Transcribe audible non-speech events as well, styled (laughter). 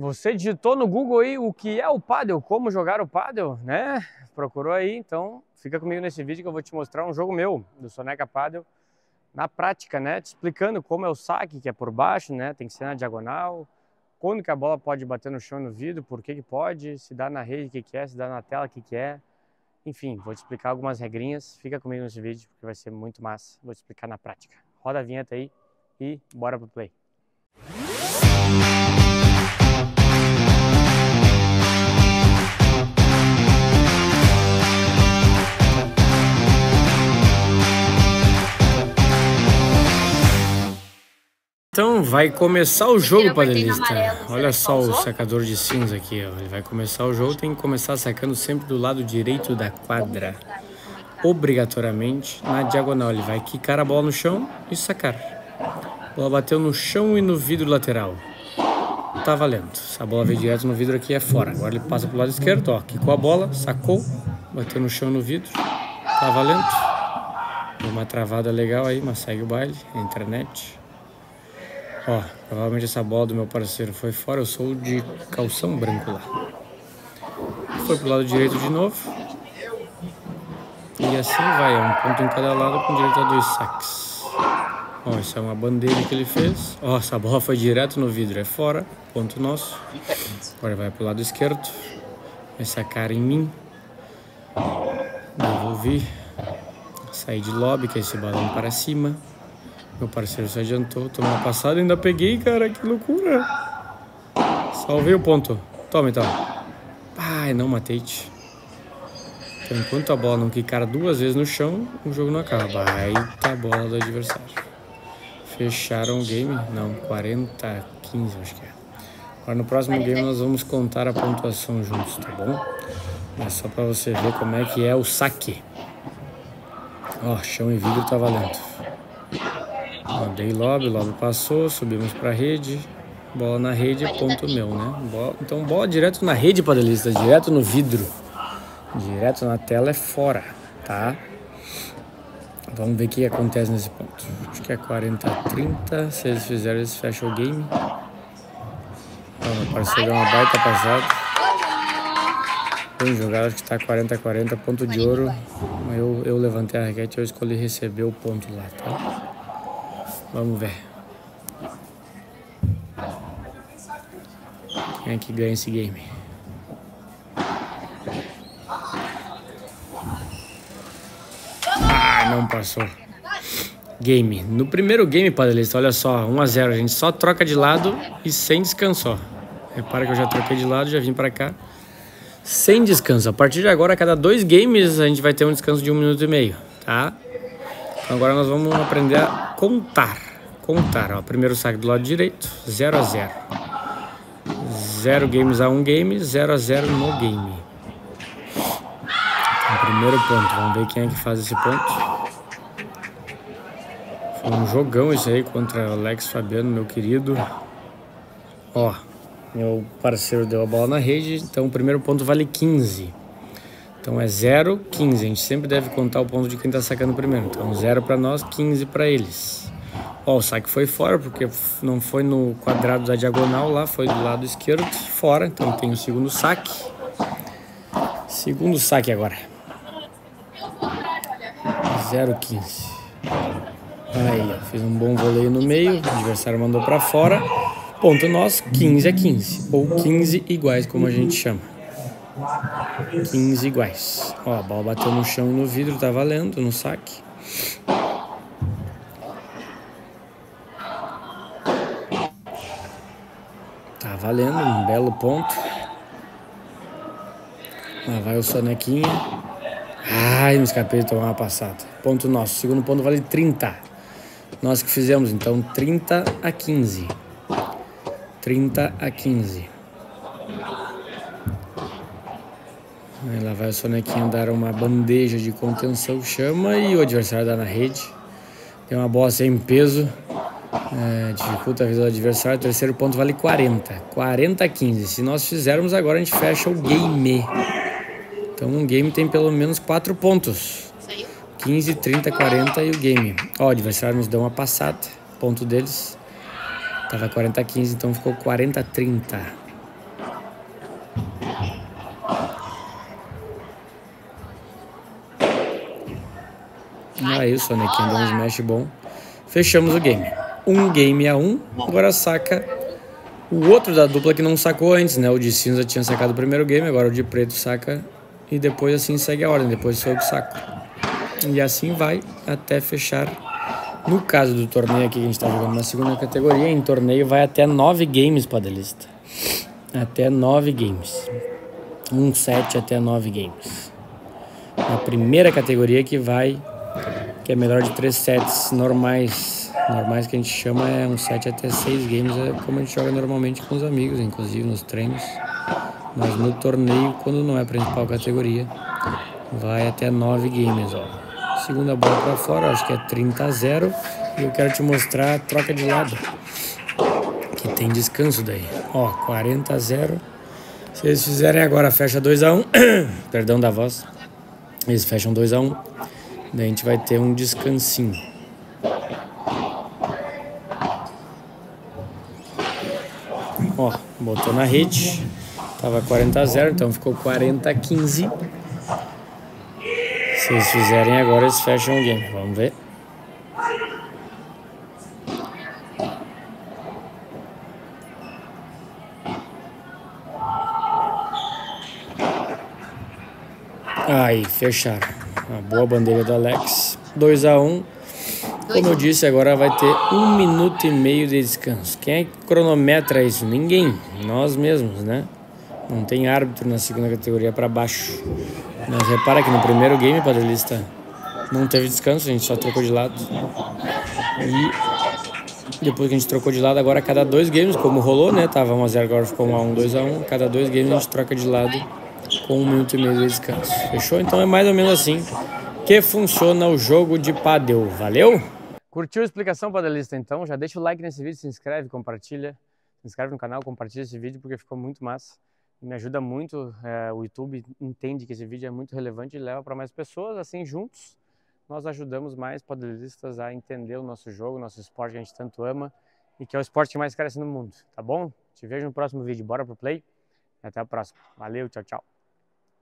Você digitou no Google aí o que é o paddle, como jogar o paddle, né? Procurou aí, então fica comigo nesse vídeo que eu vou te mostrar um jogo meu, do Soneca Paddle, na prática, né? Te explicando como é o saque, que é por baixo, né? Tem que ser na diagonal, quando que a bola pode bater no chão e no vidro, por que que pode, se dá na rede, o que que é, se dá na tela, o que que é. Enfim, vou te explicar algumas regrinhas, fica comigo nesse vídeo, porque vai ser muito massa, vou te explicar na prática. Roda a vinheta aí e bora pro play. Vai começar o jogo, padelista. Olha só o sacador de cinza aqui, ó. Ele vai começar o jogo, tem que começar sacando sempre do lado direito da quadra. Obrigatoriamente na diagonal. Ele vai quicar a bola no chão e sacar. A bola bateu no chão e no vidro lateral. Tá valendo. Se a bola veio direto no vidro aqui é fora. Agora ele passa pro lado esquerdo, ó. Quicou a bola, sacou, bateu no chão e no vidro. Tá valendo. Deu uma travada legal aí, mas segue o baile. Entra net. Ó, provavelmente essa bola do meu parceiro foi fora, eu sou de calção branco lá. Foi pro lado direito de novo. E assim vai, é um ponto em cada lado com direito a dois saques. Ó, isso é uma bandeira que ele fez. Ó, essa bola foi direto no vidro, é fora, ponto nosso. Agora vai pro lado esquerdo. Vai sacar em mim. Devolvi. Sair de lobby, que é esse balão para cima. Meu parceiro se adiantou, tomou uma passada e ainda peguei, cara, que loucura. Salvei o ponto. Toma então. Ai, não matei-te. Então, enquanto a bola não quicar duas vezes no chão, o jogo não acaba. Baita bola do adversário. Fecharam o game? Não, 40 a 15, acho que é. Agora no próximo game nós vamos contar a pontuação juntos, tá bom? Mas só pra você ver como é que é o saque. Ó, chão e vidro tá valendo. Mandei lobby, lobby passou, subimos para rede. Bola na rede, ponto meu, né? Bola, então bola direto na rede, padelista, direto no vidro. Direto na tela é fora, tá? Vamos ver o que acontece nesse ponto. Acho que é 40 a 30. Se eles fizerem, eles fecham o game. Ó, meu parceiro é uma baita passada. Bem jogado, acho que tá 40 a 40, ponto de ouro. Eu, eu levantei a raquete e eu escolhi receber o ponto lá, tá? Vamos ver. Quem é que ganha esse game? Ah, não passou. Game. No primeiro game, padelista, olha só, 1 a 0 A gente só troca de lado e sem descanso. Repara que eu já troquei de lado, já vim pra cá. Sem descanso. A partir de agora, a cada dois games, a gente vai ter um descanso de um minuto e meio, tá? Agora nós vamos aprender a contar. Contar, ó. Primeiro saque do lado direito, 0 a 0 0 games a 1 um game, 0 a 0 no game. Então, primeiro ponto, vamos ver quem é que faz esse ponto. Foi um jogão esse aí contra Alex Fabiano, meu querido. Ó, meu parceiro deu a bola na rede, então o primeiro ponto vale 15. Então é 0, 15. A gente sempre deve contar o ponto de quem está sacando primeiro. Então 0 para nós, 15 para eles. Ó, o saque foi fora, porque não foi no quadrado da diagonal lá, foi do lado esquerdo, fora. Então tem o segundo saque. Segundo saque agora. 0, 15. Aí, ó, fiz um bom voleio no meio, o adversário mandou para fora. Ponto nosso, 15 a 15. Ou 15 iguais, como a gente chama. 15 iguais. Ó, a bola bateu no chão no vidro, tá valendo no saque. Tá valendo, um belo ponto. Lá vai o sonequinho. Ai, me escapei de tomar uma passada. Ponto nosso. Segundo ponto vale 30. Nós que fizemos, então, 30 a 15. 30 a 15. Lá vai o sonequinho dar uma bandeja de contenção, chama e o adversário dá na rede. Tem uma bola sem peso, é, dificulta a vida do adversário. O terceiro ponto vale 40. 40 a 15. Se nós fizermos agora, a gente fecha o game. Então um game tem pelo menos 4 pontos. 15, 30, 40 e o game. Ó, o adversário nos deu uma passada. Ponto deles. Tava 40 a 15, então ficou 40 a 30. Aí o Sonic deu um smash bom. Fechamos o game. Um game a um. Agora saca o outro da dupla que não sacou antes, né? O de cinza tinha sacado o primeiro game, agora o de preto saca e depois assim segue a ordem, depois sou eu que saco. E assim vai até fechar. No caso do torneio aqui que a gente está jogando na segunda categoria, em torneio vai até nove games, padelista. Até nove games. Um set até nove games. Na primeira categoria que vai, que é melhor de três sets normais. Normais que a gente chama é um set até seis games, é como a gente joga normalmente com os amigos, inclusive nos treinos. Mas no torneio, quando não é a principal categoria, vai até nove games, ó. Segunda bola para fora, acho que é 30 a 0. E eu quero te mostrar a troca de lado. Que tem descanso daí. Ó, 40 a 0. Se eles fizerem agora, fecha 2 a 1. (clears throat) Perdão da voz. Eles fecham 2 a 1. Daí a gente vai ter um descansinho. Ó, botou na rede. Tava 40 a 0, então ficou 40 a 15. Se eles fizerem agora, eles fecham o game. Vamos ver. Aí, fecharam. Uma boa bandeira do Alex. 2 a 1 um. Como eu disse, agora vai ter um minuto e meio de descanso. Quem é que cronometra isso? Ninguém. Nós mesmos, né? Não tem árbitro na segunda categoria para baixo. Mas repara que no primeiro game, padelista, não teve descanso, a gente só trocou de lado. E depois que a gente trocou de lado, agora cada dois games, como rolou, né? Tava 1x0, agora ficou 1x1, 2x1. Cada dois games a gente troca de lado com um minuto e meio de descanso. Fechou? Então é mais ou menos assim que funciona o jogo de padel. Valeu? Curtiu a explicação, padelista? Então já deixa o like nesse vídeo, se inscreve, compartilha. Se inscreve no canal, compartilha esse vídeo porque ficou muito massa me ajuda muito. É, o YouTube entende que esse vídeo é muito relevante e leva para mais pessoas. Assim, juntos, nós ajudamos mais padelistas a entender o nosso jogo, o nosso esporte que a gente tanto ama e que é o esporte que mais cresce no mundo, tá bom? Te vejo no próximo vídeo. Bora pro play até a próxima. Valeu, tchau, tchau.